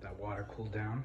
That water cooled down?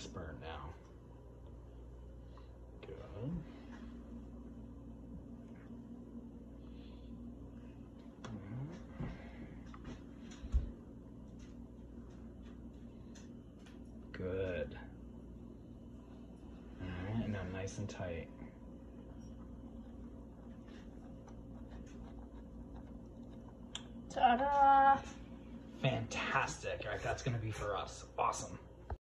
expert now. Good. Good. All right, now nice and tight. Ta-da! Fantastic. All right, that's gonna be for us. Awesome.